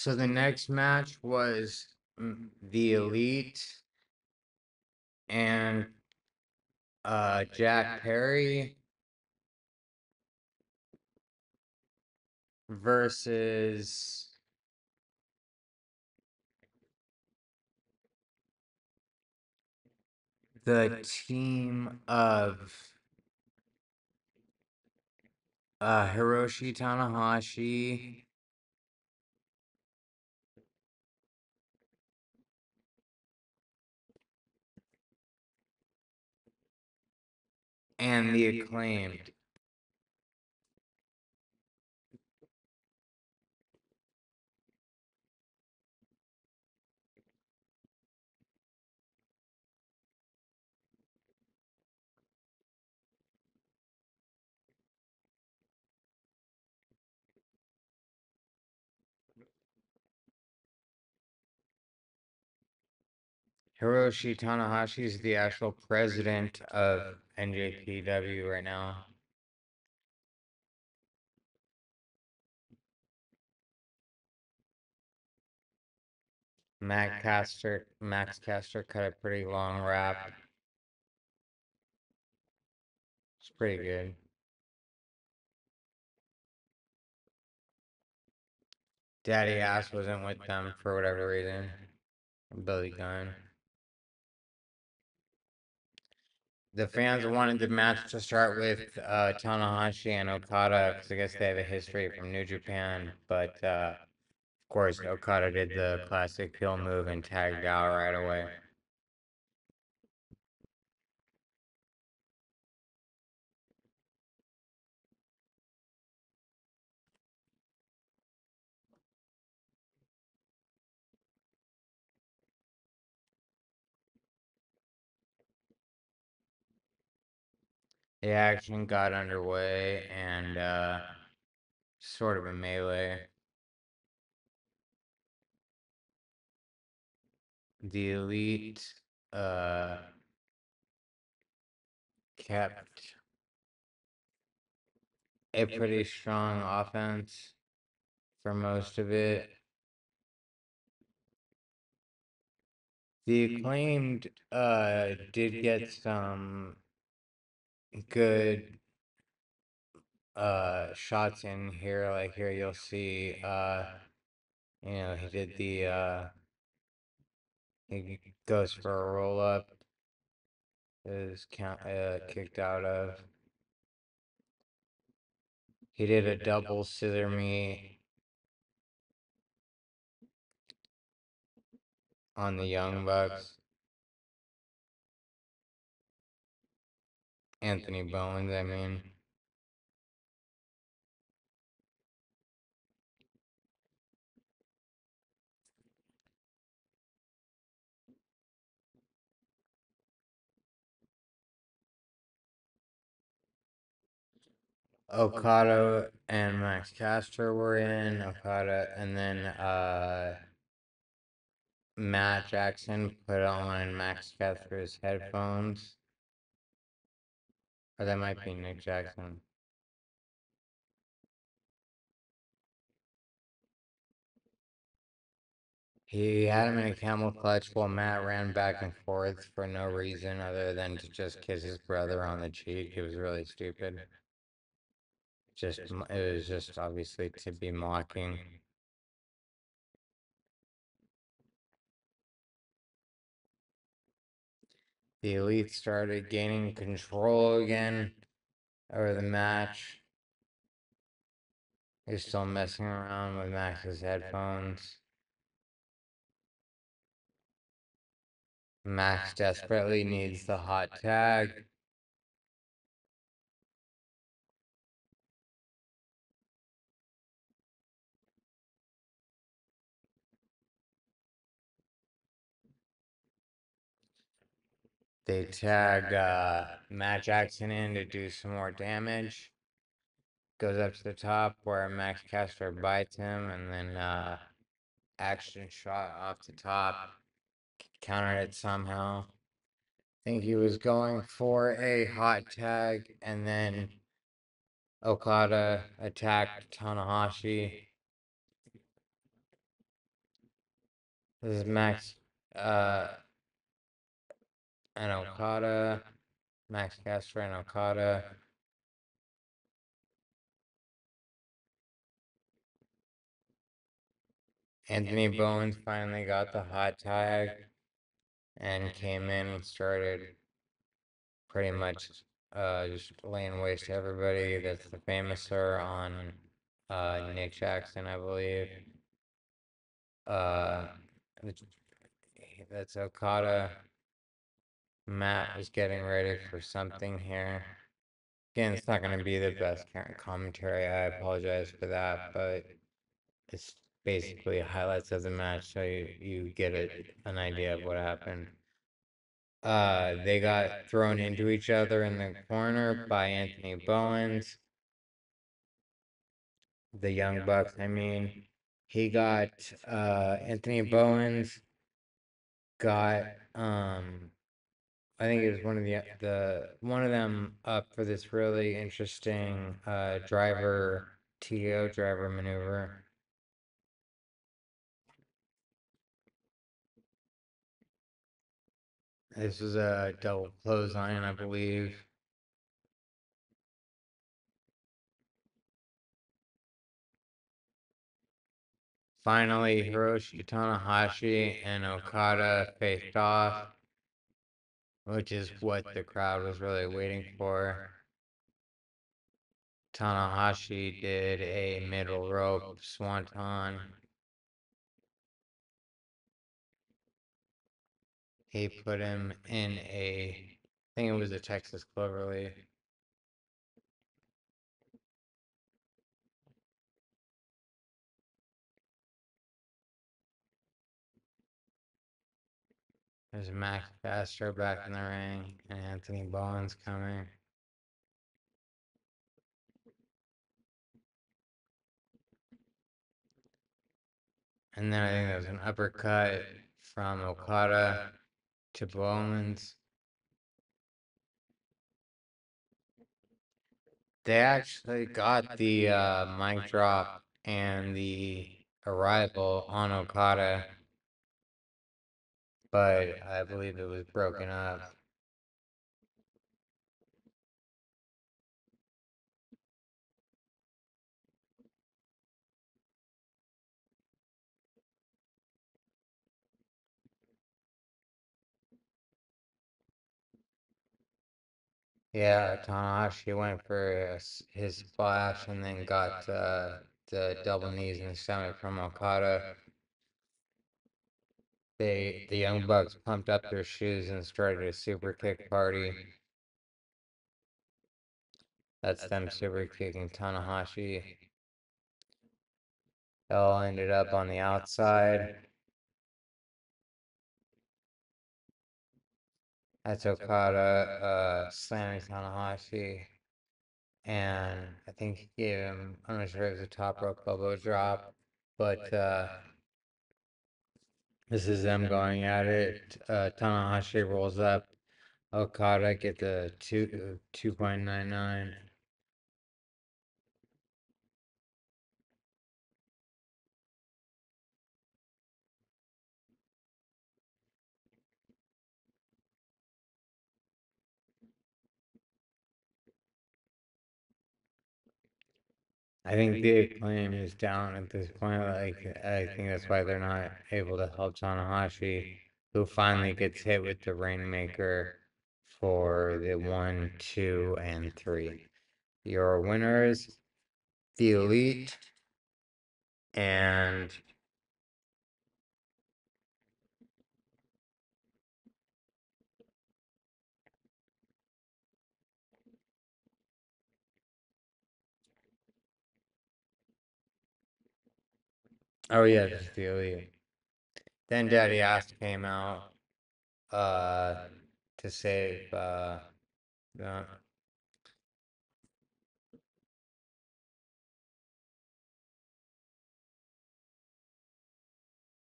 So the next match was mm, the Elite and uh Jack Perry versus the team of uh Hiroshi Tanahashi and the acclaimed. Hiroshi Tanahashi is the actual president of NJPW right now. Matt Caster, Max Caster cut a pretty long rap. It's pretty good. Daddy Ass wasn't with them for whatever reason. Billy Gunn. The fans wanted the match to start with uh, Tanahashi and Okada because I guess they have a history from New Japan, but uh, of course Okada did the classic heel move and tagged out right away. The action got underway and uh, sort of a melee. The elite uh, kept a pretty strong offense for most of it. The acclaimed uh, did get some good uh shots in here like here you'll see uh you know he did the uh he goes for a roll up. Is count uh kicked out of. He did a double scissor me on the young bucks Anthony Bowens i mean Okada and Max Caster were in Okada, and then uh, Matt Jackson put on Max Caster's headphones. Or that might be Nick Jackson. He had him in a camel clutch while Matt ran back and forth for no reason other than to just kiss his brother on the cheek. It was really stupid. Just, it was just obviously to be mocking. The elite started gaining control again over the match. He's still messing around with Max's headphones. Max desperately needs the hot tag. They tag uh, Matt Jackson in to do some more damage. Goes up to the top where Max Caster bites him, and then uh, action shot off the top. Countered it somehow. think he was going for a hot tag, and then Okada attacked Tanahashi. This is Max, uh, and Okada, Max Caster and Okada. Anthony Bowens finally got the hot tag and came in and started pretty much uh, just laying waste to everybody. That's the famouser on uh, Nick Jackson, I believe. Uh, that's Okada. Matt is getting ready for something here. Again, it's not going to be the best commentary. I apologize for that, but it's basically highlights of the match so you, you get a, an idea of what happened. Uh, they got thrown into each other in the corner by Anthony Bowens. The Young Bucks, I mean. He got uh, Anthony Bowens got um I think it was one of the the one of them up for this really interesting uh driver TO driver maneuver. This was a double close clothesline, I believe. Finally, Hiroshi Tanahashi and Okada faced off, which is what the crowd was really waiting for. Tanahashi did a middle rope swanton. He put him in a, I think it was a Texas Cloverleaf. There's Max Caster back in the ring, and Anthony Bowens coming. And then I think there's an uppercut from Okada to Bowens. They actually got the uh, mic drop and the arrival on Okada but I believe it was broken up. Yeah, Tanahashi went for his splash and then got uh, the double knees in the stomach from Okada they the Young Bucks pumped up their shoes and started a super kick party. That's them super kicking Tanahashi. They all ended up on the outside. That's Okada uh, slamming Tanahashi. And I think he gave him, I'm not sure if it was a top rope elbow drop, but uh, this is them going at it. Uh, Tanahashi rolls up. Okada get the two two point nine nine. I think the claim is down at this point. Like, I think that's why they're not able to help Tanahashi, who finally gets hit with the Rainmaker for the one, two, and three. Your winners, the Elite, and Oh yeah, just. Then Daddy Ass came out uh to save uh the